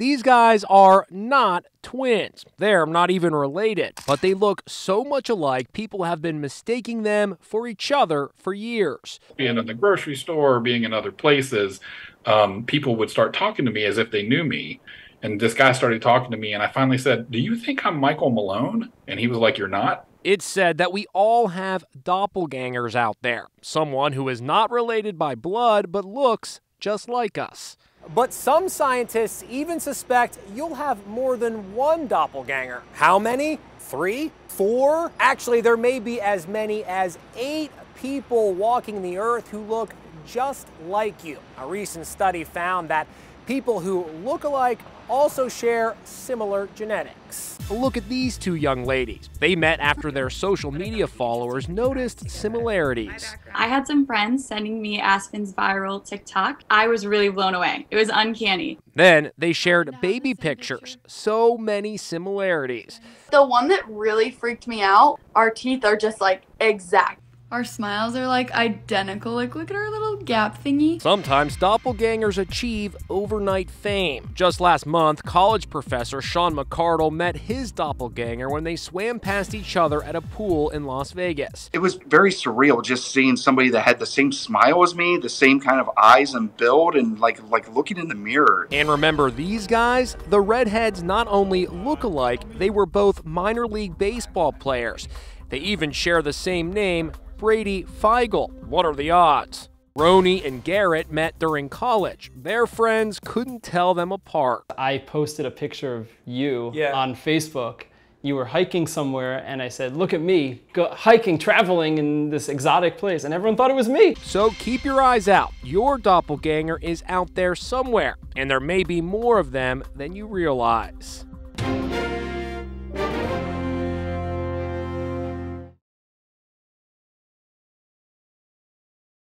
These guys are not twins. They're not even related, but they look so much alike, people have been mistaking them for each other for years. Being in the grocery store, or being in other places, um, people would start talking to me as if they knew me. And this guy started talking to me, and I finally said, Do you think I'm Michael Malone? And he was like, You're not. It's said that we all have doppelgangers out there, someone who is not related by blood but looks just like us. But some scientists even suspect you'll have more than one doppelganger. How many? Three? Four? Actually, there may be as many as eight people walking the earth who look just like you. A recent study found that people who look alike also share similar genetics. Look at these two young ladies. They met after their social media followers noticed similarities. I had some friends sending me Aspen's viral TikTok. I was really blown away. It was uncanny. Then they shared baby pictures. So many similarities. The one that really freaked me out, our teeth are just like exact. Our smiles are like identical. Like, look at our little gap thingy. Sometimes doppelgangers achieve overnight fame. Just last month, college professor Sean McArdle met his doppelganger when they swam past each other at a pool in Las Vegas. It was very surreal just seeing somebody that had the same smile as me, the same kind of eyes and build, and like like looking in the mirror. And remember these guys? The redheads not only look alike, they were both minor league baseball players. They even share the same name, Brady Feigl. What are the odds? Roni and Garrett met during college. Their friends couldn't tell them apart. I posted a picture of you Yeah. on Facebook. You were hiking somewhere, and I said, Look at me, go hiking, traveling in this exotic place. And everyone thought it was me. So keep your eyes out. Your doppelganger is out there somewhere, and there may be more of them than you realize.